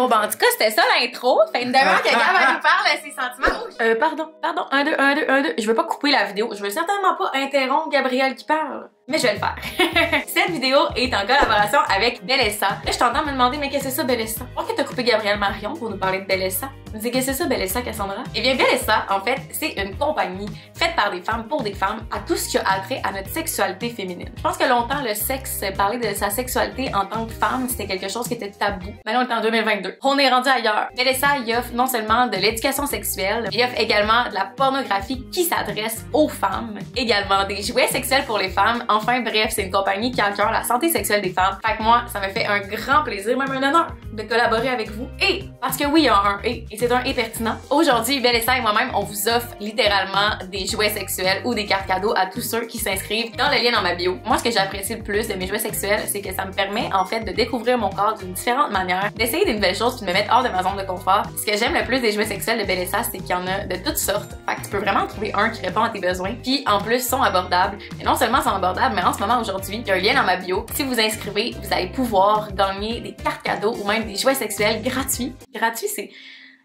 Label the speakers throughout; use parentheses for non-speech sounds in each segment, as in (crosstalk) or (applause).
Speaker 1: Bon, ben, en tout cas, c'était ça l'intro. Fait une demi-heure que Gab elle nous parle de ses sentiments. Euh, pardon, pardon. Un, deux, un, deux, un, deux. Je veux pas couper la vidéo. Je veux certainement pas interrompre Gabriel qui parle. Mais je vais le faire. (laughs) Cette vidéo est en collaboration avec Bellessa. Là, je t'entends me demander, mais qu'est-ce que c'est ça, Bellessa? Pourquoi t'as coupé Gabriel Marion pour nous parler de Bellessa? Dis, qu'est-ce que c'est ça, Bellessa, Cassandra? Eh bien, Bellessa, en fait, c'est une compagnie faite par des femmes pour des femmes à tout ce qui a attrait à notre sexualité féminine. Je pense que longtemps, le sexe, parler de sa sexualité en tant que femme, c'était quelque chose qui était tabou. Maintenant, on est en 2022. On est rendu ailleurs. Bellessa, il offre non seulement de l'éducation sexuelle, il offre également de la pornographie qui s'adresse aux femmes, également des jouets sexuels pour les femmes. Enfin, bref, c'est une compagnie qui a à cœur la santé sexuelle des femmes. Fait que moi, ça me fait un grand plaisir, même un honneur, de collaborer avec vous. Et, parce que oui, il y a un et, et c'est un et pertinent. Aujourd'hui, Bellessa et moi-même, on vous offre littéralement des jouets sexuels ou des cartes cadeaux à tous ceux qui s'inscrivent dans le lien dans ma bio. Moi, ce que j'apprécie le plus de mes jouets sexuels, c'est que ça me permet, en fait, de découvrir mon corps d'une différente manière, d'essayer des nouvelles choses qui me mettent hors de ma zone de confort. Ce que j'aime le plus des jouets sexuels de Bellessa, c'est qu'il y en a de toutes sortes. Fait que tu peux vraiment trouver un qui répond à tes besoins. Puis, en plus, sont abordables. Et non seulement sont abordables, mais en ce moment, aujourd'hui, il y a un lien dans ma bio. Si vous inscrivez, vous allez pouvoir gagner des cartes cadeaux ou même des jouets sexuels gratuits. Gratuit, c'est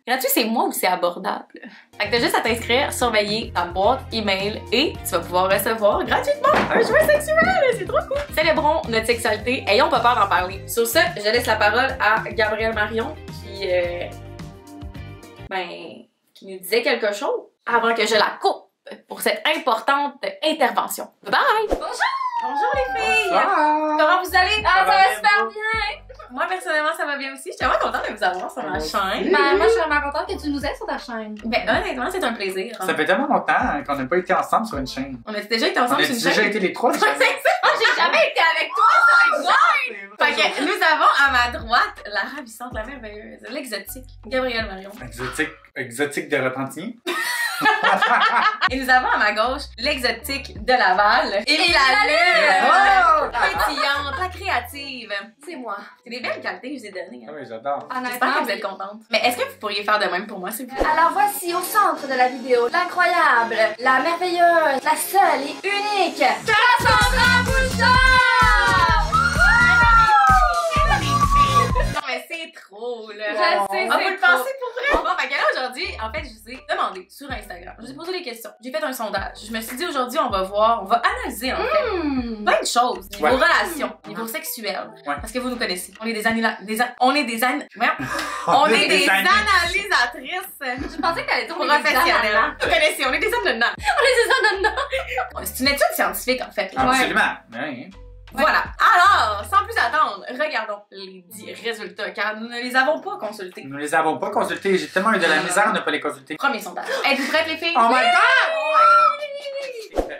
Speaker 1: Gratuit, c'est moi ou c'est abordable? Fait que t'as juste à t'inscrire, surveiller ta boîte email et tu vas pouvoir recevoir gratuitement un jouet sexuel! C'est trop cool! Célébrons notre sexualité, ayons pas peur d'en parler. Sur ce, je laisse la parole à Gabriel Marion qui, euh, ben, qui nous disait quelque chose avant que je la coupe pour cette importante intervention. Bye! Bonjour! Bonjour les filles!
Speaker 2: Bonsoir.
Speaker 1: Comment vous allez? Ah, ça
Speaker 2: va
Speaker 1: super bien! Moi, personnellement, ça va bien aussi. Je suis vraiment contente de vous avoir sur ma chaîne.
Speaker 3: Ben, moi, je suis vraiment contente que tu nous aies sur ta chaîne.
Speaker 1: Ben, honnêtement, c'est un plaisir.
Speaker 2: Ça fait tellement longtemps hein, qu'on n'a pas été ensemble sur une chaîne.
Speaker 1: On a déjà été
Speaker 2: On
Speaker 1: ensemble
Speaker 2: a
Speaker 1: sur une
Speaker 2: déjà
Speaker 1: chaîne.
Speaker 2: été les trois.
Speaker 1: Ouais, c'est ça, j'ai jamais été avec toi sur une chaîne! Fait que nous avons à ma droite la ravissante, la merveilleuse, l'exotique, Gabrielle Marion.
Speaker 2: Exotique, exotique de Repentigny. (laughs) (laughs)
Speaker 1: Et nous avons à ma gauche l'exotique de Laval, Émilie la lune!
Speaker 2: Oh!
Speaker 1: Pétillante, la créative.
Speaker 3: C'est moi.
Speaker 1: C'est des belles qualités que je vous ai données.
Speaker 2: Ah
Speaker 1: hein.
Speaker 2: oui, j'adore.
Speaker 1: J'espère que vous êtes contente. Mais est-ce que vous pourriez faire de même pour moi, s'il vous plaît?
Speaker 3: Alors voici au centre de la vidéo l'incroyable, la merveilleuse, la seule et unique Cassandra
Speaker 1: Non, mais c'est trop, là.
Speaker 3: Je sais,
Speaker 1: On
Speaker 3: c'est
Speaker 1: va le penser pour vrai. Bon, fait que là, aujourd'hui, en fait, je vous ai demandé sur Instagram. Je vous ai posé des questions. J'ai fait un sondage. Je me suis dit, aujourd'hui, on va voir, on va analyser, en fait,
Speaker 3: Hmm.
Speaker 1: plein de choses. Niveau
Speaker 2: Ouais.
Speaker 1: relations, niveau sexuel.
Speaker 2: Ouais.
Speaker 1: Parce que vous nous connaissez. On est des anila- des an- on est des an- (laughs) on est des analysatrices
Speaker 3: Je pensais que t'allais dire on est des
Speaker 1: professionnelles. Vous connaissez, on est des ananas.
Speaker 3: On est des ananas.
Speaker 1: C'est une étude scientifique, en fait. là.
Speaker 2: Absolument.
Speaker 1: Voilà. Alors, sans plus attendre, regardons les 10 résultats, car nous ne les avons pas consultés.
Speaker 2: Nous les avons pas consultés. J'ai tellement eu de la misère à ne pas les consulter.
Speaker 1: Premier sondage. Êtes-vous prêtes, les filles?
Speaker 2: Oh my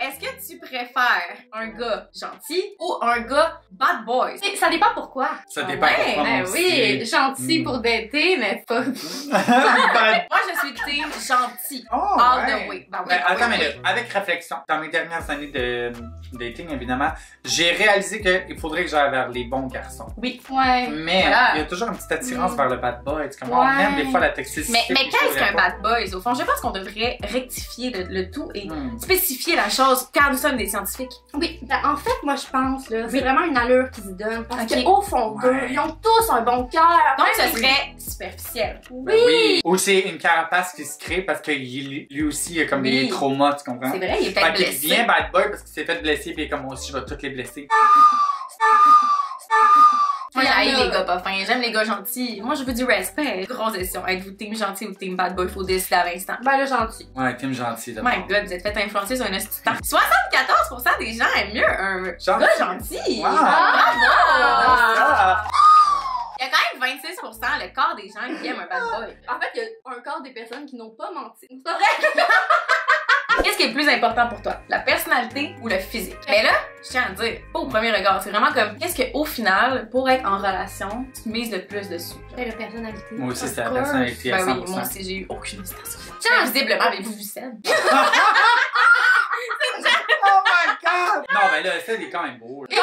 Speaker 1: Est-ce que tu préfères un gars gentil ou un gars bad boy?
Speaker 3: Et Ça dépend pourquoi.
Speaker 2: Ça dépend.
Speaker 1: Ouais,
Speaker 2: pourquoi,
Speaker 3: Ben oui, gentil
Speaker 2: Hmm.
Speaker 3: pour dater, mais pas. (laughs)
Speaker 2: Ben,
Speaker 1: Moi, je suis team gentil.
Speaker 2: oh,
Speaker 1: All
Speaker 2: ouais.
Speaker 1: the way. Ben oui,
Speaker 2: Ben, attends,
Speaker 1: oui,
Speaker 2: mais avec réflexion, dans mes dernières années de dating, évidemment, j'ai réalisé qu'il faudrait que j'aille vers les bons garçons.
Speaker 1: Oui.
Speaker 3: Ouais.
Speaker 2: Mais
Speaker 1: Voilà.
Speaker 2: il y a toujours une petite attirance
Speaker 3: Mm.
Speaker 2: vers le bad boy. Tu comprends?
Speaker 3: Ouais.
Speaker 2: aime des fois la toxicité.
Speaker 1: Mais, mais qu'est-ce qu'un bad boy, au fond? Je pense qu'on devrait rectifier le, le tout et
Speaker 2: Hmm.
Speaker 1: spécifier la chose, car nous sommes des scientifiques.
Speaker 3: Oui, ben, en fait, moi, je pense, là,
Speaker 1: Oui.
Speaker 3: c'est vraiment une allure qui se donne. Parce
Speaker 1: Ok.
Speaker 3: qu'au fond d'eux,
Speaker 2: Ouais.
Speaker 3: ils ont tous un bon cœur.
Speaker 1: Donc, ce serait superficiel.
Speaker 2: Ben oui. Ou c'est une carapace qui se crée parce que il- lui aussi il a comme
Speaker 1: Oui.
Speaker 2: des traumas, tu comprends?
Speaker 1: C'est vrai, il est
Speaker 2: Fait
Speaker 1: peut-être
Speaker 2: qu'il
Speaker 1: blessé.
Speaker 2: devient bad boy parce qu'il s'est fait blesser puis comme moi aussi je vais toutes les blesser.
Speaker 1: J'haïs les gars pas fins. J'aime les gars gentils. Moi, je veux du respect. Grosse question. Êtes-vous team gentil ou team bad boy? Faut décider à l'instant.
Speaker 3: Ben, le gentil.
Speaker 2: Ouais, Tim gentil d'abord.
Speaker 1: My god, vous êtes fait influencer sur un temps. 74% des gens aiment mieux un
Speaker 2: Gentil.
Speaker 1: gars gentil.
Speaker 2: Wow. Ah.
Speaker 1: Il y a quand même 26% le quart des gens qui aiment un bad boy.
Speaker 3: En fait, il y a un quart des personnes qui n'ont pas menti. C'est vrai? (laughs)
Speaker 1: Qu'est-ce qui est le plus important pour toi? La personnalité ou le physique? Mais là, je tiens à dire, pas au premier regard. C'est vraiment comme, qu'est-ce que, au final, pour être en relation, tu mises le plus dessus?
Speaker 3: La personnalité.
Speaker 2: Moi aussi c'est la personnalité à
Speaker 1: Ben
Speaker 2: 100%.
Speaker 1: oui, moi aussi, j'ai eu aucune hésitation.
Speaker 3: Tiens,
Speaker 1: Tiens, visiblement, avez-vous vu (laughs) celle? (laughs)
Speaker 2: Oh my god! Non, ben là, ça, il est quand même beau. là.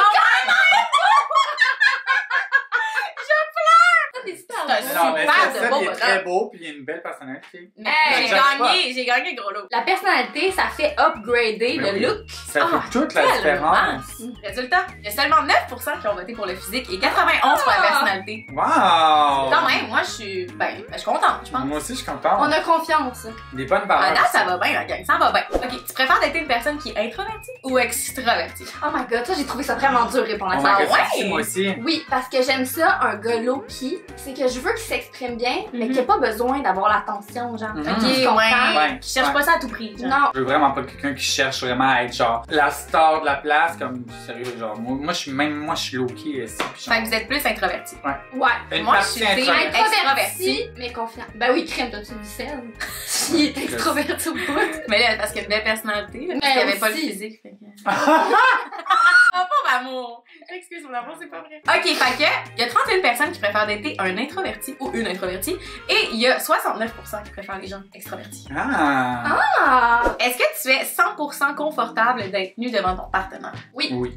Speaker 1: C'est un
Speaker 2: Non, mais
Speaker 1: super de
Speaker 2: ça,
Speaker 1: beau
Speaker 2: il est très beau, puis il a une belle personnalité.
Speaker 3: Hey,
Speaker 1: J'ai gagné, j'ai gagné gros lot.
Speaker 3: La personnalité, ça fait upgrader le
Speaker 2: oui.
Speaker 3: look.
Speaker 2: Ça
Speaker 1: Ah,
Speaker 2: fait toute la
Speaker 1: tellement.
Speaker 2: différence.
Speaker 1: Résultat, il y a seulement 9% qui ont voté pour le physique et 91% pour la
Speaker 3: Ah.
Speaker 1: personnalité.
Speaker 2: Wow!
Speaker 1: Quand même, moi, je suis, ben, ben, je suis contente, je pense.
Speaker 2: Moi aussi, je suis contente.
Speaker 3: On a confiance.
Speaker 2: Des bonnes
Speaker 1: À
Speaker 2: valeurs.
Speaker 1: date, ça va bien, la gang, ça va bien. Ok, tu préfères d'être une personne qui est introvertie ou extravertie?
Speaker 3: Oh my god, ça j'ai trouvé ça vraiment dur de répondre à
Speaker 2: Oh
Speaker 3: ça.
Speaker 2: God,
Speaker 1: ouais?
Speaker 2: moi aussi.
Speaker 3: Oui, parce que j'aime ça, un gars low-key. C'est que je veux qu'il s'exprime bien, mais
Speaker 1: Mhm.
Speaker 3: qu'il n'y ait pas besoin d'avoir l'attention, genre.
Speaker 2: Mhm.
Speaker 1: Ok,
Speaker 3: Tu comprends?
Speaker 1: ouais.
Speaker 2: Ouais,
Speaker 1: Qui cherche
Speaker 2: ouais.
Speaker 1: pas ça à tout prix. genre.
Speaker 3: Non.
Speaker 2: Je veux vraiment pas quelqu'un qui cherche vraiment à être genre la star de la place, comme sérieux, genre moi, moi je suis même moi je suis low-key ici. puis genre,
Speaker 1: Fait que vous êtes plus introverti.
Speaker 3: Ouais.
Speaker 2: une
Speaker 1: moi, je suis team
Speaker 2: introvertie.
Speaker 3: Introverti, mais confiant. Ben oui, crème, t'as-tu vu (laughs) celle? S'il est extroverti ou pas. (laughs)
Speaker 1: Mais là, parce qu'il y a une belle personnalité, là,
Speaker 3: Mais
Speaker 1: parce qu'il y avait pas le physique. Fait que... (laughs) Ah, pas d'amour! Excuse mon amour, c'est pas vrai. Ok, fait que, il y a 31 personnes qui préfèrent dater un introverti ou une introvertie, et il y a 69% qui préfèrent les gens extravertis.
Speaker 2: Ah.
Speaker 3: Ah!
Speaker 1: Est-ce que tu es 100% confortable d'être nu devant ton partenaire?
Speaker 2: Oui.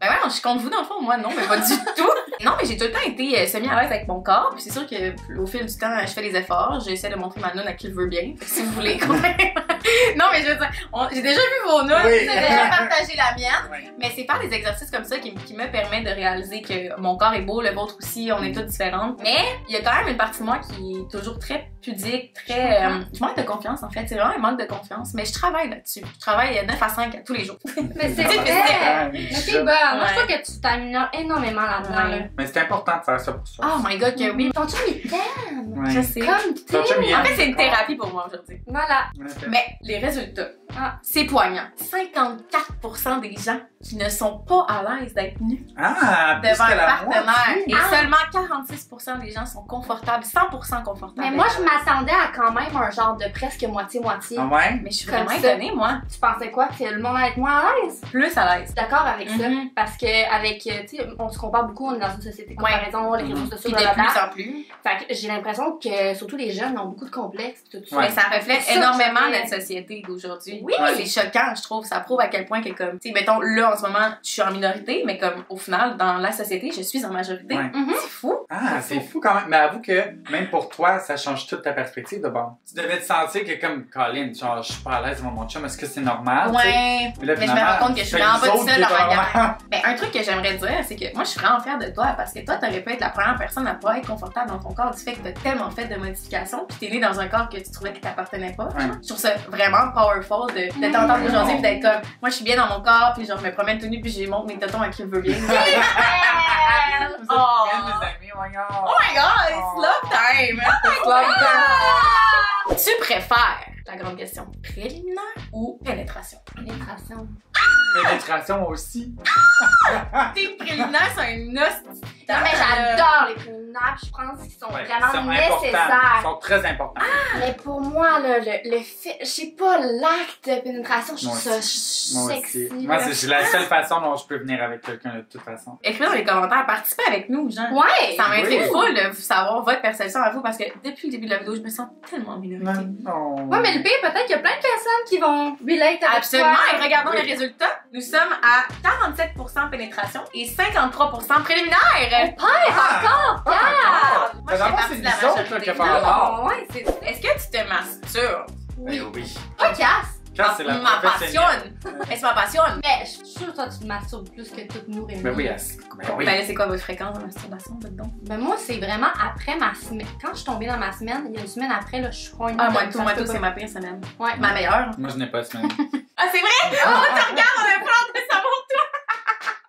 Speaker 1: Ben ouais, je suis contre vous dans le fond, moi non, mais pas du (laughs) tout. Non, mais j'ai tout le temps été euh, semi à l'aise avec mon corps, puis c'est sûr que au fil du temps, je fais des efforts, j'essaie de montrer ma nonne à qui le veut bien, (laughs) si vous voulez quand même. (laughs) non, mais je veux dire, j'ai déjà vu vos nonnes,
Speaker 2: Oui.
Speaker 1: j'ai déjà partagé la mienne,
Speaker 2: Ouais.
Speaker 1: mais c'est faire des exercices comme ça qui, qui me permet de réaliser que mon corps est beau, le vôtre aussi, on est toutes différentes. Mais il y a quand même une partie de moi qui est toujours très pudique, très... euh, je manque de confiance en fait, c'est vraiment un manque de confiance, mais je travaille là-dessus. Je travaille 9 à 5 tous les jours. (laughs)
Speaker 3: Mais c'est (laughs) vrai!
Speaker 2: Ah,
Speaker 3: t'es bonne. Moi, je trouve que tu t'améliores énormément là-dedans.
Speaker 1: Ouais.
Speaker 2: Mais c'est important de faire ça pour soi.
Speaker 1: Oh my god, que oui.
Speaker 3: Ton chum, il t'aime.
Speaker 2: Ouais.
Speaker 1: Je sais.
Speaker 3: Comme t'es.
Speaker 1: En fait, c'est une thérapie pour moi aujourd'hui.
Speaker 3: Voilà.
Speaker 1: Mais les résultats,
Speaker 3: Ah.
Speaker 1: c'est poignant. 54% des gens qui ne sont pas à l'aise d'être nus
Speaker 2: Ah,
Speaker 1: devant un
Speaker 2: la
Speaker 1: partenaire
Speaker 2: moitié.
Speaker 1: et
Speaker 3: Ah.
Speaker 1: seulement 46% des gens sont confortables, 100% confortables.
Speaker 3: Mais moi, je m'attendais à quand même un genre de presque moitié-moitié.
Speaker 2: Ah ouais?
Speaker 1: Mais je suis vraiment étonnée, moi.
Speaker 3: Tu pensais quoi? Que le monde allait être moins à l'aise?
Speaker 1: Plus à l'aise.
Speaker 3: D'accord avec ça.
Speaker 1: Mhm.
Speaker 3: Parce que, avec, euh, tu sais, on se compare beaucoup, on est dans une société de
Speaker 1: Ouais.
Speaker 3: comparaison, les réseaux sociaux,
Speaker 1: de
Speaker 3: blablabla.
Speaker 1: plus en plus.
Speaker 3: Fait que j'ai l'impression que, surtout les jeunes, ont beaucoup de complexes, tout ça.
Speaker 1: Mais ça reflète
Speaker 3: ça
Speaker 1: énormément notre société d'aujourd'hui.
Speaker 3: Oui.
Speaker 1: C'est choquant, je trouve. Ça prouve à quel point que, comme, tu sais, mettons, là, en ce moment, je suis en minorité, mais comme, au final, dans la société, je suis en majorité.
Speaker 2: Ouais.
Speaker 3: Mhm.
Speaker 1: C'est fou.
Speaker 2: Ah, c'est fou quand même. Mais avoue que même pour toi, ça change toute ta perspective de bord. Tu devais te sentir que comme Colin, genre je suis pas à l'aise devant mon chum, est-ce que c'est normal?
Speaker 1: Ouais.
Speaker 2: Là,
Speaker 1: Mais je me rends compte que je suis vraiment pas seule dans ma gang.
Speaker 2: vraiment-
Speaker 1: Ben, un truc que j'aimerais dire, c'est que moi, je suis vraiment fière de toi parce que toi, t'aurais pu être la première personne à pas être confortable dans ton corps du fait que t'as tellement fait de modifications puis t'es né dans un corps que tu trouvais qui t'appartenait pas.
Speaker 2: Ouais.
Speaker 1: Je trouve ça vraiment powerful de, de t'entendre aujourd'hui puis d'être comme, moi, je suis bien dans mon corps puis genre, je me promène tout nu puis j'ai montre mes tétons à qui veut bien. (laughs) Oh.
Speaker 2: voyons.
Speaker 1: Oh my god, it's
Speaker 2: Oh.
Speaker 1: love time!
Speaker 2: Love
Speaker 1: Tu préfères, la grande question, préliminaire ou pénétration?
Speaker 3: Pénétration.
Speaker 2: Pénétration aussi.
Speaker 1: Tes préliminaires, c'est un os.
Speaker 3: Non, mais j'adore les préliminaires, puis je pense qu'ils sont
Speaker 2: Ouais,
Speaker 3: vraiment
Speaker 2: sont
Speaker 3: nécessaires.
Speaker 2: Ils sont très importants.
Speaker 3: Mais pour moi, là, le, le fait, je sais pas, l'acte de pénétration, je trouve ça
Speaker 2: Moi
Speaker 3: sexy.
Speaker 2: aussi. Moi, c'est la seule façon dont je peux venir avec quelqu'un de toute façon.
Speaker 1: Écrivez dans les commentaires, participez avec nous, Jean.
Speaker 3: Ouais!
Speaker 1: Ça m'intrigue
Speaker 2: Oui.
Speaker 1: full de savoir votre perception à vous parce que depuis le début de la vidéo, je me sens tellement en minorité.
Speaker 2: Non.
Speaker 3: Ouais, mais le pire, peut-être qu'il y a plein de personnes qui vont relate avec
Speaker 1: Absolument,
Speaker 3: toi.
Speaker 1: et regardons
Speaker 2: Oui.
Speaker 1: les résultats. Nous sommes à 47% pénétration et 53% préliminaire.
Speaker 3: Père, encore!
Speaker 2: Pas encore.
Speaker 1: Moi, je
Speaker 2: Mais
Speaker 1: fais
Speaker 2: d'abord,
Speaker 1: partie
Speaker 2: c'est
Speaker 1: de la
Speaker 2: nous autres là,
Speaker 1: majorité.
Speaker 2: qui.
Speaker 3: Oh, ouais, c'est...
Speaker 1: Est-ce que tu te masturbes?
Speaker 2: Eh oui.
Speaker 3: Pas casse!
Speaker 2: Quand c'est la
Speaker 1: Ma
Speaker 2: professionnelle.
Speaker 1: passionne. Est-ce ma passionne?
Speaker 3: Mais je suis sûre que toi, tu te masturbes plus que toutes nous réunies.
Speaker 2: Ben oui, elle- ben oui.
Speaker 1: Ben c'est quoi votre fréquence de masturbation, votre don?
Speaker 3: Ben moi, c'est vraiment après ma semaine. Quand je suis tombée dans ma semaine, il y a une semaine après, là, je suis pas une
Speaker 1: Ah, moi
Speaker 3: ça
Speaker 1: tout, moi tout, c'est ma pire semaine.
Speaker 3: Ouais.
Speaker 1: Ma meilleure.
Speaker 2: Moi, je n'ai pas de semaine.
Speaker 1: Ah, c'est vrai? Oh, tu regardes, on a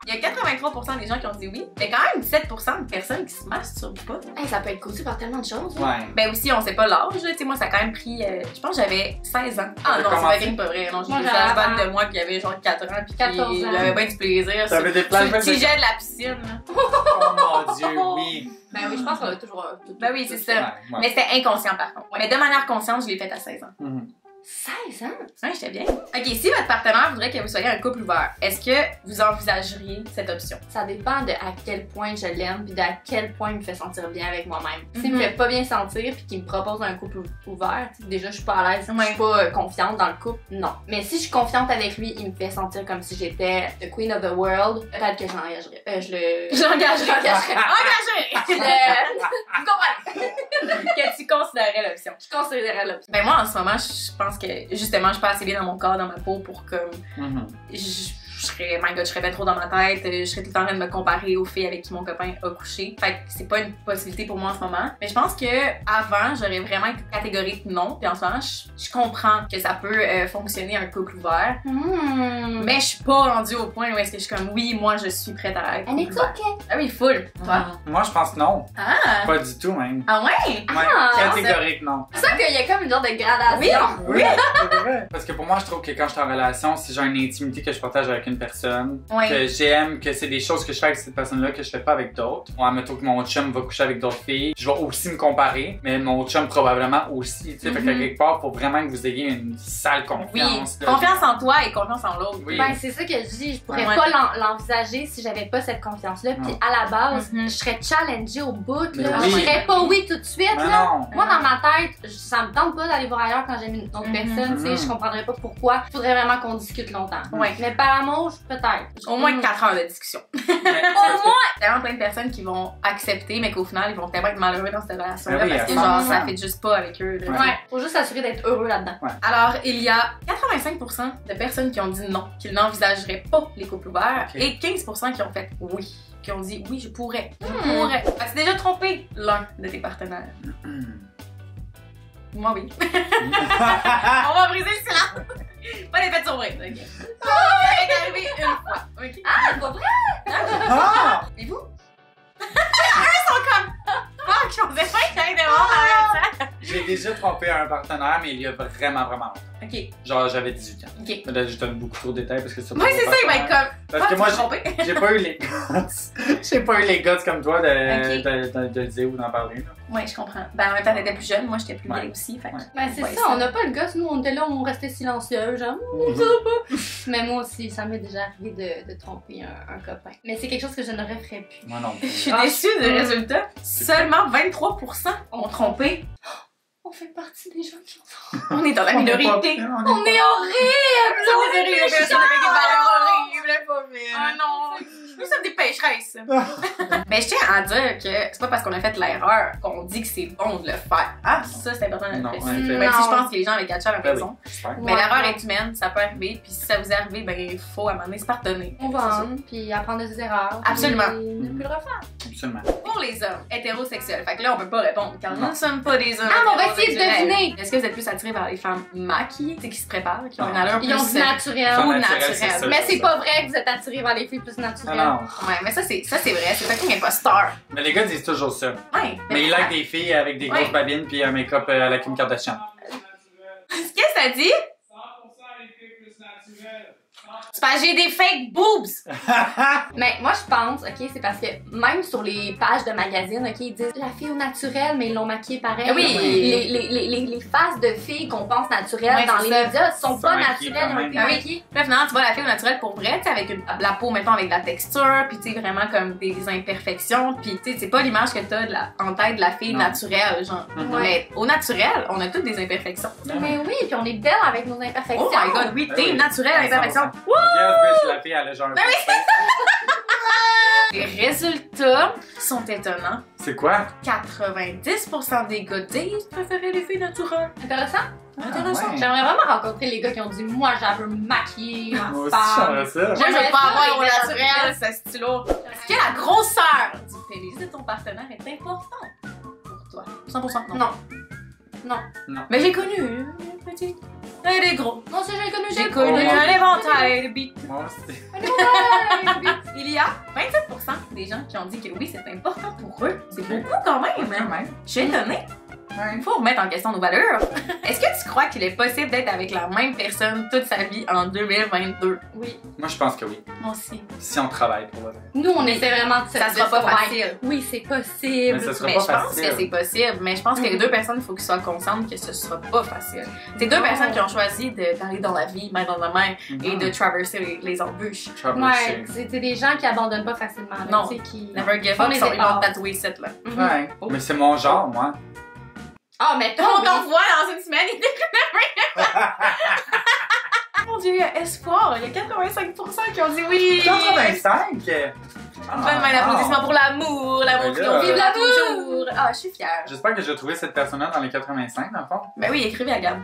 Speaker 1: Il y a 83% des gens qui ont dit oui, mais quand même 17% de personnes qui se masturbent pas.
Speaker 3: Hey, ça peut être causé par tellement de choses. là.
Speaker 2: Ouais.
Speaker 1: Ben aussi, on sait pas l'âge, là. Tu sais, moi, ça a quand même pris, euh, je pense que j'avais 16 ans. Ah non, c'est vrai, pas vrai. Non, j'ai flashbacks
Speaker 3: avant.
Speaker 1: de moi qui avait genre 4 ans, puis
Speaker 3: 14
Speaker 1: qui
Speaker 3: ans.
Speaker 1: avait bien du plaisir. sur-
Speaker 2: T'avais des
Speaker 1: petit
Speaker 2: de-
Speaker 1: jet de la piscine.
Speaker 2: Oh mon dieu, oui. (laughs)
Speaker 3: Ben oui, je pense qu'on a toujours. euh, tout-
Speaker 1: Ben oui, c'est ça.
Speaker 2: Ouais, ouais.
Speaker 1: Mais c'était inconscient, par contre. Mais de manière consciente, je l'ai fait à 16 ans.
Speaker 2: Mhm.
Speaker 3: 16 ans?
Speaker 1: Ouais, j'étais bien. Ok, si votre partenaire voudrait que vous soyez un couple ouvert, est-ce que vous envisageriez cette option?
Speaker 3: Ça dépend de à quel point je l'aime puis de à quel point il me fait sentir bien avec moi-même. S'il me
Speaker 1: Mhm.
Speaker 3: fait pas bien sentir puis qu'il me propose un couple ou- ouvert, déjà je suis pas à l'aise, je suis pas euh, confiante dans le couple, non. Mais si je suis confiante avec lui, il me fait sentir comme si j'étais the queen of the world, peut-être que j'engagerais. Euh, je le... (laughs)
Speaker 1: J'engagerais. (laughs)
Speaker 3: J'engagerais.
Speaker 1: Engagé! (laughs)
Speaker 3: Je le... Vous comprenez?
Speaker 1: que tu considérais l'option.
Speaker 3: Je considérais l'option.
Speaker 1: Ben moi, en ce moment, je pense que justement, je suis pas assez bien dans mon corps, dans ma peau pour comme
Speaker 2: Mhm.
Speaker 1: je serais, my god, je serais bien trop dans ma tête, euh, je serais tout le temps en train de me comparer aux filles avec qui mon copain a couché. Fait que c'est pas une possibilité pour moi en ce moment. Mais je pense que avant, j'aurais vraiment été catégorique non. Puis en ce moment, je, je comprends que ça peut euh, fonctionner un couple ouvert.
Speaker 3: Hmm.
Speaker 1: Mais je suis pas rendue au point où est-ce que je suis comme oui, moi je suis prête à être
Speaker 3: it's
Speaker 1: ouvert.
Speaker 3: okay.
Speaker 1: Ah oui, full. Toi?
Speaker 2: Moi, je pense non.
Speaker 1: Ah!
Speaker 2: Pas du tout, même.
Speaker 1: Ah ouais?
Speaker 2: Ouais,
Speaker 3: Ah,
Speaker 2: catégorique, non.
Speaker 3: C'est ça qu'il y a comme une genre de gradation.
Speaker 1: Oui.
Speaker 2: Oui, c'est vrai. Parce que pour moi, je trouve que quand je suis en relation, si j'ai une intimité que je partage avec une personne, que j'aime, que c'est des choses que je fais avec cette personne-là que je fais pas avec d'autres. Moi, mettons que mon chum va coucher avec d'autres filles, je vais aussi me comparer, mais mon chum probablement aussi. Tu sais, fait qu'à
Speaker 1: Mhm.
Speaker 2: quelque part, faut vraiment que vous ayez une sale
Speaker 1: Oui.
Speaker 2: confiance. là.
Speaker 1: Confiance en toi et confiance en l'autre.
Speaker 2: Oui.
Speaker 3: Ben, c'est ça que je dis. Je pourrais
Speaker 1: Ouais.
Speaker 3: pas l'en- l'envisager si j'avais pas cette confiance-là. Puis à la base,
Speaker 1: Mhm.
Speaker 3: je serais challengée au bout. Là.
Speaker 2: oui.
Speaker 3: Je serais pas oui tout de suite. Là.
Speaker 2: non.
Speaker 3: Moi, dans ma tête, ça me tente pas d'aller voir ailleurs quand j'aime une autre
Speaker 1: Mhm.
Speaker 3: personne. tu sais. Je comprendrais pas pourquoi. Il faudrait vraiment qu'on discute longtemps.
Speaker 1: Ouais.
Speaker 3: Mais par amour, peut-être.
Speaker 1: Au moins
Speaker 3: Mhm.
Speaker 1: 4 heures de discussion. (laughs)
Speaker 3: Au moins!
Speaker 1: tellement plein de personnes qui vont accepter, mais qu'au final, ils vont tellement être malheureux dans cette relation-là
Speaker 2: oui,
Speaker 1: parce que genre,
Speaker 3: 100%.
Speaker 1: ça fait juste pas avec eux. là.
Speaker 2: Ouais.
Speaker 3: Ouais. Faut juste s'assurer d'être heureux là-dedans.
Speaker 1: Alors, il y a 85% de personnes qui ont dit non, qu'ils n'envisageraient pas les couples ouverts, et 15% qui ont fait oui, qui ont dit oui, je pourrais, je
Speaker 3: Hmm.
Speaker 1: pourrais. As-tu déjà trompé l'un de tes partenaires? Moi, oui. (laughs) On va briser le silence! pas l'effet de surprise, ok? Ça m'est arrivé une fois, ok?
Speaker 3: Ah, pas vrai?
Speaker 2: Ah!
Speaker 1: Et vous? (laughs) Eux sont comme. Fuck, je pensais pas en même temps.
Speaker 2: J'ai déjà trompé un partenaire, mais il y a vraiment, vraiment longtemps.
Speaker 1: Ok,
Speaker 2: Genre, j'avais 18 ans.
Speaker 1: ok.
Speaker 2: Mais Là, je donne beaucoup trop de détails parce que ça.
Speaker 1: Oui, c'est ça, il va être comme.
Speaker 2: Parce
Speaker 1: Fuck,
Speaker 2: que moi, j'ai- pas eu les guts. (laughs) J'ai pas eu les guts comme toi de,
Speaker 1: Ok.
Speaker 2: de, de, de le dire ou d'en parler. Là.
Speaker 1: Ouais, je comprends. Ben, en même temps, t'étais plus jeune, moi, j'étais plus
Speaker 2: Ouais.
Speaker 1: vieille aussi. Fait
Speaker 2: Ouais.
Speaker 3: Ben, c'est
Speaker 1: Ouais,
Speaker 3: ça,
Speaker 1: ça.
Speaker 3: on n'a pas le gosse, nous on était là, on restait silencieux, genre. Mais moi aussi, ça m'est déjà arrivé de, de tromper un, un copain. Mais c'est quelque chose que je ne referais plus.
Speaker 2: Moi non
Speaker 1: Je
Speaker 2: plus.
Speaker 1: suis
Speaker 3: Ah,
Speaker 1: déçue du
Speaker 3: je-
Speaker 1: résultat. Seulement 23% ont trompé.
Speaker 3: On fait partie des gens qui ont
Speaker 1: On est dans la (laughs)
Speaker 2: On est
Speaker 1: minorité.
Speaker 2: on
Speaker 3: On est horrible!
Speaker 1: Des valeurs horribles.
Speaker 2: pas bien.
Speaker 1: Oh non! Nous sommes des pécheresses. (laughs) Mais je tiens à dire que c'est pas parce qu'on a fait l'erreur qu'on dit que c'est bon de le faire. Ah, ça, c'est important de le
Speaker 2: Non,
Speaker 1: préciser. Même si je pense que les gens avec Gatcha ont
Speaker 2: Ben oui,
Speaker 1: Mais
Speaker 3: Ouais.
Speaker 1: l'erreur est humaine, ça peut arriver. Puis si ça vous est arrivé, ben il faut à un moment donné se pardonner.
Speaker 3: On va en, puis apprendre de ses erreurs.
Speaker 1: Absolument.
Speaker 3: puis Ne plus le refaire.
Speaker 2: Absolument.
Speaker 1: Pour les hommes hétérosexuels, fait que là on peut pas répondre car nous ne sommes pas des hommes.
Speaker 3: Ah, mais on va essayer de deviner.
Speaker 1: Est-ce que vous êtes plus attirés par les femmes maquillées, qui se préparent, qui ont une allure
Speaker 3: Ils ont
Speaker 1: plus
Speaker 3: du naturel.
Speaker 1: Ou naturel.
Speaker 3: Mais c'est pas vrai que vous êtes attiré vers les filles plus
Speaker 2: Ah
Speaker 3: naturelles.
Speaker 2: non.
Speaker 1: Ouais, mais ça c'est ça c'est vrai, c'est fucking imposteur.
Speaker 2: Mais les gars disent toujours ça.
Speaker 1: Ouais.
Speaker 2: Mais ils like des filles avec des grosses babines puis un make-up euh, à la Kim Kardashian.
Speaker 1: Qu'est-ce que ça dit?
Speaker 4: 100% les filles plus naturelles.
Speaker 1: C'est parce que j'ai des fake boobs? (laughs)
Speaker 3: Mais moi, je pense, ok, c'est parce que même sur les pages de magazines, ok, ils disent la fille au naturel, mais ils l'ont maquillée pareil.
Speaker 1: Ah oui.
Speaker 3: Les, les, les, les, les faces de filles qu'on pense naturelles
Speaker 1: Ouais,
Speaker 3: dans les
Speaker 1: ça.
Speaker 3: médias sont pas naturelles, ils ont été
Speaker 1: Ah oui. là, finalement, tu vois la fille au naturel pour vrai, tu sais, avec une, la peau, mettons, avec de la texture, puis tu sais, vraiment comme des imperfections, puis tu sais, c'est pas l'image que t'as en tête de la fille
Speaker 2: Non.
Speaker 1: naturelle, genre.
Speaker 2: Mhm.
Speaker 1: Mais au naturel, on a toutes des imperfections.
Speaker 3: Mais oui, puis on est belle avec nos imperfections.
Speaker 1: Oh my god, oui, t'es
Speaker 2: oui.
Speaker 1: naturelle, imperfection.
Speaker 2: Regarde, bitch, la fille, elle a genre. un
Speaker 1: Ben (laughs) Les résultats sont étonnants.
Speaker 2: C'est quoi?
Speaker 1: 90% des gars disent préférer les filles naturelles.
Speaker 3: Intéressant.
Speaker 1: Intéressant.
Speaker 2: Ah, ouais.
Speaker 3: J'aimerais vraiment rencontrer les gars qui ont dit Moi, j'avais maquiller ma
Speaker 2: Moi aussi,
Speaker 3: femme.
Speaker 2: j'aimerais ça.
Speaker 1: Moi, je veux pas avoir au naturel, ce stylo. Est-ce que la grosseur du pénis de ton partenaire est importante pour toi? 100% non.
Speaker 3: Non.
Speaker 1: Mais j'ai connu une petite. Elle est gros.
Speaker 3: Moi aussi, j'ai connu,
Speaker 1: J'ai connu un éventail de bites.
Speaker 2: Moi aussi.
Speaker 1: Il y a 27% des gens qui ont dit que oui, c'est important pour eux. C'est beaucoup quand même, hein? Je suis étonnée. Il faut remettre en question nos valeurs. (laughs) Est-ce que tu crois qu'il est possible d'être avec la même personne toute sa vie en 2022?
Speaker 3: Oui.
Speaker 2: Moi, je pense que oui.
Speaker 1: Moi aussi.
Speaker 2: Si on travaille pour vrai.
Speaker 3: Nous, on essaie vraiment de se
Speaker 1: Ça sera
Speaker 3: se
Speaker 1: pas facile.
Speaker 3: Oui, c'est possible.
Speaker 2: Mais ça sera
Speaker 1: Mais
Speaker 2: pas
Speaker 1: je pense que c'est possible, mais je pense que les
Speaker 3: Mhm.
Speaker 1: deux personnes, il faut qu'ils soient conscientes que ce sera pas facile. C'est deux personnes qui ont choisi d'aller dans la vie, main dans la main, et
Speaker 2: Mhm.
Speaker 1: de traverser les, les embûches.
Speaker 2: Traversing.
Speaker 3: Ouais, c'est c'est des gens qui abandonnent pas facilement. là,
Speaker 1: Non.
Speaker 3: qui...
Speaker 1: Never give up,
Speaker 3: les
Speaker 1: ils sont- cette là.
Speaker 3: Mhm.
Speaker 2: Ouais. Mais c'est mon genre, moi.
Speaker 3: Ah, mais toi,
Speaker 1: On t'envoie dans une semaine, il (laughs) Mon dieu, il y a espoir. Il y a 85% qui ont dit oui.
Speaker 2: 85! Ah,
Speaker 1: Bonne main d'applaudissement pour l'amour, l'amour
Speaker 2: Ben
Speaker 1: qui
Speaker 2: là.
Speaker 1: vive
Speaker 3: Vive l'amour!
Speaker 1: toujours. Ah, je suis fière.
Speaker 2: J'espère que je vais trouver cette personne-là dans les 85, dans le fond.
Speaker 1: Ben oui, écrivez à Gab.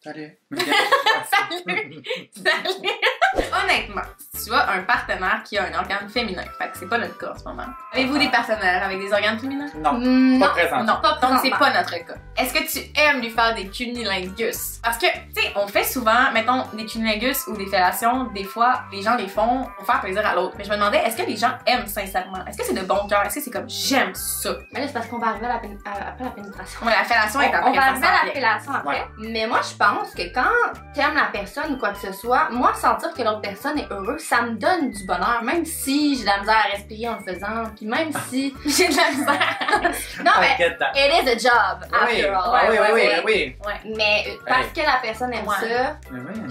Speaker 2: Salut. (laughs)
Speaker 1: Salut! Salut! Honnêtement, si tu as un partenaire qui a un organe féminin, fait que c'est pas notre cas en ce moment. Avez-vous des partenaires avec des organes féminins?
Speaker 2: non,
Speaker 3: Mm,
Speaker 2: pas
Speaker 3: Non.
Speaker 2: présent.
Speaker 1: Non,
Speaker 3: Pas
Speaker 1: donc c'est pas notre cas. Est-ce que tu aimes lui faire des cunilingus? Parce que, tu sais, on fait souvent, mettons, des cunilingus ou des fellations, des fois, les gens les font pour faire plaisir à l'autre. Mais je me demandais, est-ce que les gens aiment sincèrement? Est-ce que c'est de bon cœur? Est-ce que c'est comme, j'aime ça?
Speaker 3: Mais là, c'est parce qu'on va arriver à la pén- à- après la pénétration.
Speaker 1: Ouais, la fellation est
Speaker 3: On,
Speaker 1: après,
Speaker 3: on va arriver à la fellation après. Mais moi, je pense que quand t'aimes la personne ou quoi que ce soit, moi, sentir que l'autre personne est heureuse, ça me donne du bonheur. Même si j'ai de la misère à respirer en le faisant, puis même si j'ai de la misère. (laughs) non, mais it is a job,
Speaker 2: Oui,
Speaker 3: after all.
Speaker 2: ah oui,
Speaker 1: Ouais,
Speaker 2: oui,
Speaker 1: ouais,
Speaker 2: oui, oui.
Speaker 3: Mais parce que la personne aime
Speaker 1: Ouais.
Speaker 3: ça,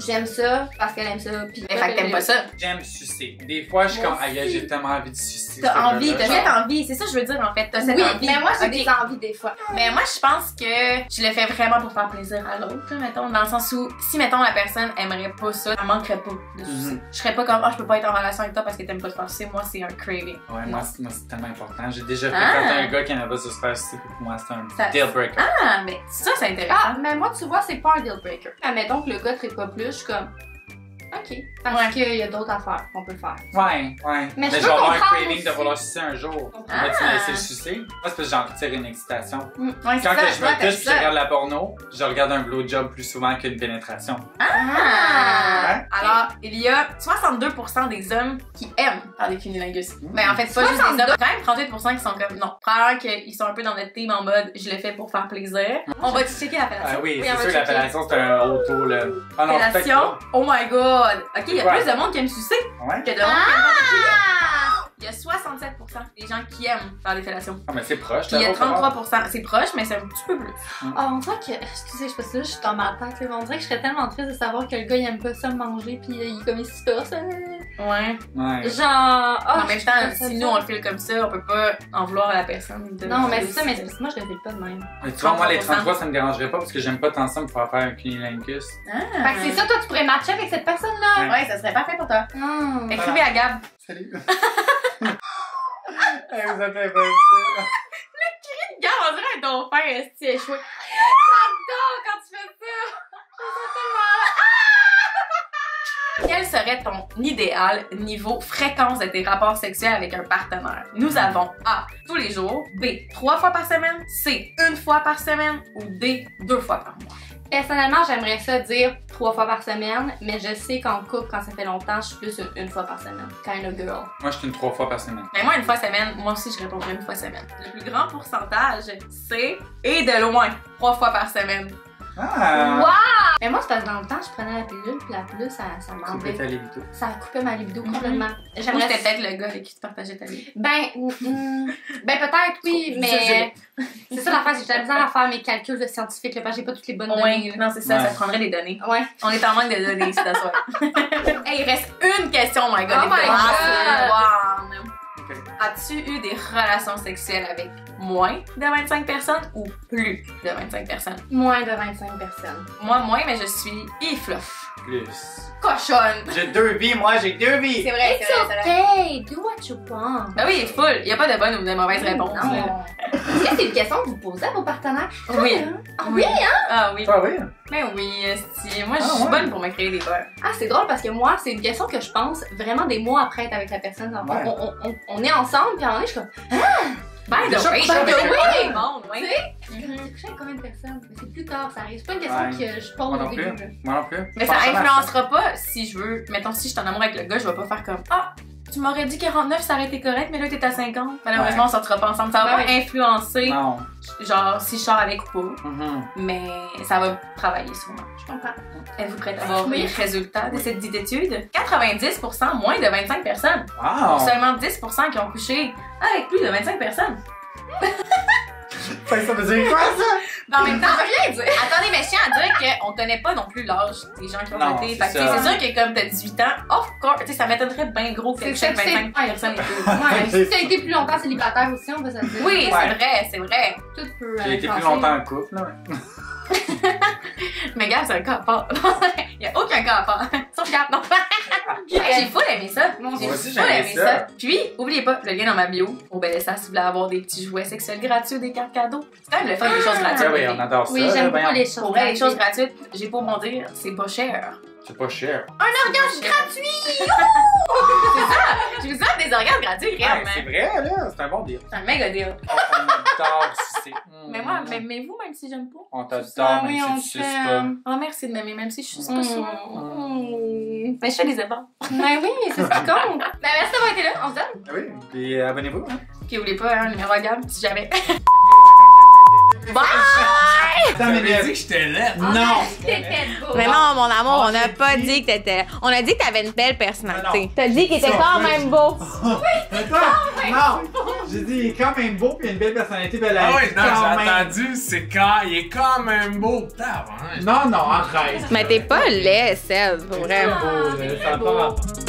Speaker 3: j'aime ça, parce qu'elle aime ça, puis
Speaker 1: Mais fait que t'aimes pas ça.
Speaker 2: J'aime sucer. Des fois, je suis comme, aïe, j'ai tellement envie de sucer.
Speaker 1: T'as envie, t'as cette envie, c'est ça que je veux dire en fait, t'as cette
Speaker 3: Oui,
Speaker 1: envie.
Speaker 3: mais moi, j'ai
Speaker 1: Ok.
Speaker 3: des envies des fois.
Speaker 1: Mais moi, je pense que je le fais vraiment pour faire plaisir à l'autre, là, dans le sens où, si, mettons, la personne aimerait pas ça, elle manquerait pas de soucis.
Speaker 2: Mhm.
Speaker 1: Je serais pas comme, oh, je peux pas être en relation avec toi parce que t'aimes pas te faire sucer. Moi, c'est un craving.
Speaker 2: Ouais, moi, c'est moi, c'est tellement important. J'ai déjà
Speaker 1: Ah.
Speaker 2: fréquenté un gars qui n'aimait pas se faire sucer, pour moi, c'est un
Speaker 1: Ça-
Speaker 2: deal breaker.
Speaker 1: Ah, mais ça, c'est intéressant.
Speaker 3: Ah, mais moi, tu vois, c'est pas un deal breaker. Admettons que le gars traite pas plus, je suis comme, ok. Parce
Speaker 1: Ouais.
Speaker 3: qu'il y a d'autres affaires qu'on peut faire.
Speaker 2: Ouais, ouais.
Speaker 3: Mais je
Speaker 2: vais avoir un craving de vouloir sucer un jour.
Speaker 1: Ah.
Speaker 2: Vas-tu me laisser le sucer? Moi, c'est parce que j'en retire une excitation.
Speaker 1: Ouais, c'est
Speaker 2: Quand
Speaker 1: ça,
Speaker 2: que je me touche puis je regarde la porno, je regarde un blowjob plus souvent qu'une pénétration.
Speaker 1: Ah!
Speaker 2: Ouais.
Speaker 1: Alors, il y a 62% des hommes qui aiment faire des cunilingus.
Speaker 2: Mm.
Speaker 1: Mais en fait, pas juste des hommes. Quand même 38% qui sont comme, non, probablement qu'ils sont un peu dans notre team en mode, je le fais pour faire plaisir. On va checker l'appellation.
Speaker 2: Ah oui,
Speaker 1: on
Speaker 2: c'est sûr que l'appellation, c'est un auto, là. Ah non.
Speaker 1: Oh my god! Ok, il y a
Speaker 2: Ouais.
Speaker 1: plus de monde qui aime sucer.
Speaker 2: Ouais.
Speaker 1: que de monde qui aime Il y a 67% des gens qui aiment faire des fellations.
Speaker 2: Ah, mais c'est proche,
Speaker 1: il y a
Speaker 2: là, au
Speaker 1: 33%. C'est proche, mais c'est un petit peu plus.
Speaker 3: Ah, on dirait que. Excusez, je sais pas si là, je suis dans ma tête, mais on dirait que je serais tellement triste de savoir que le gars, il aime pas ça manger, puis il comme il se force. euh.
Speaker 1: Ouais.
Speaker 2: Ouais.
Speaker 3: Genre. ah,
Speaker 1: en même
Speaker 3: je
Speaker 1: temps, si nous on le file comme ça, on peut pas en vouloir à la personne. De
Speaker 3: Non, mais c'est ça, mais c'est parce que moi, je le file pas de même.
Speaker 2: Mais tu vois, moi, les
Speaker 1: 33%.
Speaker 2: 33, ça me dérangerait pas parce que j'aime pas tant ça me faire faire un cunilingus.
Speaker 1: Ah.
Speaker 3: Fait que c'est ça, toi, tu pourrais matcher avec cette personne-là.
Speaker 2: Ouais.
Speaker 1: Ouais, ça serait parfait pour toi.
Speaker 3: Ah.
Speaker 1: Écrivez à Gab.
Speaker 2: Salut. hey, (laughs) vous êtes impossible.
Speaker 1: Gab, on dirait un dauphin, est-ce échoué.
Speaker 3: J'adore quand tu fais ça.
Speaker 1: Quel serait ton idéal niveau fréquence de tes rapports sexuels avec un partenaire? Nous avons A. Tous les jours. B. Trois fois par semaine. C. Une fois par semaine. Ou D. Deux fois par mois.
Speaker 3: Personnellement, j'aimerais ça dire trois fois par semaine, mais je sais qu'en couple, quand ça fait longtemps, je suis plus une, une fois par semaine. Kind of girl.
Speaker 2: Moi, je suis une trois fois par semaine.
Speaker 1: Mais moi, une fois semaine, moi aussi, je répondrais une fois semaine. Le plus grand pourcentage, c'est, et de loin, trois fois par semaine.
Speaker 2: Ah!
Speaker 3: Wow! Mais moi, c'est parce que dans le temps, je prenais la pilule, puis la pilule, ça, ça
Speaker 2: Coupé
Speaker 3: m'enlevait.
Speaker 2: ta libido.
Speaker 3: Ça coupait ma libido
Speaker 1: Mhm.
Speaker 3: complètement. J'aimerais
Speaker 1: c'était peut-être le gars avec qui tu partageais ta vie.
Speaker 3: Ben, mm, mm, ben peut-être oui, mais (laughs) c'est ça l'affaire, j'ai de la misère à faire mes calculs de scientifiques, là, parce que j'ai pas toutes les bonnes données. là.
Speaker 1: non, c'est ça,
Speaker 2: Ouais.
Speaker 1: ça prendrait des données.
Speaker 3: Ouais.
Speaker 1: On est en manque de données ici d'asseoir. (laughs) hey, il reste une question, my god.
Speaker 3: Oh my
Speaker 1: gars.
Speaker 3: God.
Speaker 1: Wow. As-tu eu des relations sexuelles avec moins de 25 personnes ou plus de 25 personnes?
Speaker 3: Moins de 25 personnes.
Speaker 1: Moi, moins, mais je suis iflof.
Speaker 2: Plus.
Speaker 1: Cochonne!
Speaker 2: J'ai deux vies, moi, j'ai deux vies!
Speaker 1: C'est vrai,
Speaker 3: It's
Speaker 1: c'est vrai,
Speaker 3: okay, do what you want.
Speaker 1: Ben oui, full. Il a pas de bonne ou de mauvaise réponse. là.
Speaker 3: Non. Est-ce que c'est une question que vous posez à vos partenaires?
Speaker 1: Oui.
Speaker 3: Ah
Speaker 1: Oui.
Speaker 3: oui?
Speaker 1: Ah oui.
Speaker 2: Ah oui?
Speaker 1: Mais oui, esti. Moi, je
Speaker 2: Ah
Speaker 1: suis
Speaker 2: ouais.
Speaker 1: bonne pour me créer des peurs.
Speaker 3: Ah, c'est drôle parce que moi, c'est une question que je pense vraiment des mois après être avec la personne. Genre,
Speaker 2: Ouais.
Speaker 3: on, on- on- on est ensemble, puis à un moment donné, je suis comme,
Speaker 1: By the way, by
Speaker 2: avec
Speaker 1: the way,
Speaker 3: homme.
Speaker 1: monde, oui.
Speaker 3: tu sais, j'ai couché avec combien de personnes? Mais c'est plus tard, ça arrive. C'est pas une question
Speaker 2: Ouais.
Speaker 3: que je pose
Speaker 2: Moi
Speaker 3: au
Speaker 2: non
Speaker 3: début.
Speaker 2: plus.
Speaker 3: là.
Speaker 2: Moi non plus.
Speaker 1: Mais ça influencera pas si je veux. Mettons, si je suis en amour avec le gars, je vais pas faire comme Ah, tu m'aurais dit 49, ça aurait été correct, mais là, t'es à 50. Malheureusement, on sortira pas ensemble. Ça va
Speaker 3: Ouais.
Speaker 1: pas influencer,
Speaker 2: Non.
Speaker 1: genre, si je sors avec ou pas.
Speaker 2: Mhm.
Speaker 1: Mais ça va travailler sur moi.
Speaker 3: Je comprends.
Speaker 1: Êtes-vous prête à voir
Speaker 3: Oui.
Speaker 1: les résultats de cette dite étude? 90% moins de 25 personnes.
Speaker 2: Wow!
Speaker 1: Seulement 10% qui ont couché avec plus de 25 personnes. (laughs)
Speaker 2: Fait que ça veut dire quoi, ça? (laughs)
Speaker 1: Mais en même temps, rien dire. Attendez, mais je tiens à dire qu'on connaît pas non plus l'âge des gens qui ont voté.
Speaker 2: c'est
Speaker 1: Fait que, tu sais,
Speaker 2: ça.
Speaker 1: c'est sûr que comme t'as 18 ans, of course, tu sais, ça m'étonnerait bien gros que
Speaker 3: C'est
Speaker 1: chaque
Speaker 3: ça, c'est-
Speaker 1: 25
Speaker 3: ouais.
Speaker 1: personnes
Speaker 3: si t'as été plus longtemps célibataire aussi, on va se le dire.
Speaker 1: Oui,
Speaker 2: Ouais.
Speaker 1: c'est vrai, c'est vrai.
Speaker 3: Tout peut.
Speaker 2: J'ai
Speaker 3: euh,
Speaker 2: été plus longtemps en couple, là. (laughs)
Speaker 1: Mais gars, c'est un cas à part. (laughs) Il y a aucun cas à part. Sauf Gab, non. Hey, J'ai full aimé ça.
Speaker 3: Mon
Speaker 1: J'ai
Speaker 3: Dieu.
Speaker 2: Aussi,
Speaker 1: full
Speaker 2: j'ai
Speaker 1: aimé
Speaker 2: aimé
Speaker 1: ça.
Speaker 2: ça.
Speaker 1: Puis, oubliez pas, le lien dans ma bio, au BLSA, si vous voulez avoir des petits jouets sexuels gratuits ou des cartes cadeaux. C'est quand même le fun des choses gratuites.
Speaker 2: Ah oui, on adore ça.
Speaker 3: Oui, j'aime beaucoup les choses.
Speaker 1: Pour vrai, les choses gratuites, j'ai pour mon dire, c'est pas cher.
Speaker 2: C'est pas cher.
Speaker 1: Un orgasme gratuit! (laughs) c'est ça! Je vous offre des orgasmes gratuits,
Speaker 2: Ouais,
Speaker 1: réellement.
Speaker 2: c'est vrai, là. C'est un bon deal.
Speaker 1: c'est un méga deal.
Speaker 2: On, on adore si c'est. Mm. (laughs)
Speaker 1: Mais moi, mais, mais vous, même si j'aime pas.
Speaker 2: On
Speaker 3: Ah
Speaker 2: t'adore,
Speaker 3: oui,
Speaker 2: même
Speaker 3: on
Speaker 2: si tu suces pas.
Speaker 3: t'aime.
Speaker 1: Oh, merci de m'aimer, même si je suis pas
Speaker 3: Mmh.
Speaker 1: souvent.
Speaker 3: Mmh.
Speaker 1: Mais je fais des efforts. (laughs)
Speaker 3: Ben oui, c'est ce qui compte. Ben merci d'avoir été là, on se donne.
Speaker 2: Ah Oui, puis euh, abonnez-vous. Hein.
Speaker 1: Puis oubliez pas, hein, numéro à Gab, si jamais. Bye!
Speaker 2: M'énerve.
Speaker 4: dit que j'étais laide.
Speaker 3: On a
Speaker 2: Non!
Speaker 5: Mais non, mon amour, on n'a pas
Speaker 2: dit-
Speaker 5: que t'étais. On a dit que t'avais une belle personnalité.
Speaker 2: Non.
Speaker 5: T'as dit qu'il était quand
Speaker 2: oui.
Speaker 5: même beau. (laughs)
Speaker 2: Non! J'ai dit, il est quand même beau, puis il a une belle personnalité, belle
Speaker 4: Ah oui, non, j'ai entendu, c'est quand il est quand même beau. Tabarnak.
Speaker 2: Non, non, arrête.
Speaker 5: Mais t'es pas laid, Seb, pour vrai.
Speaker 2: Beau, ça.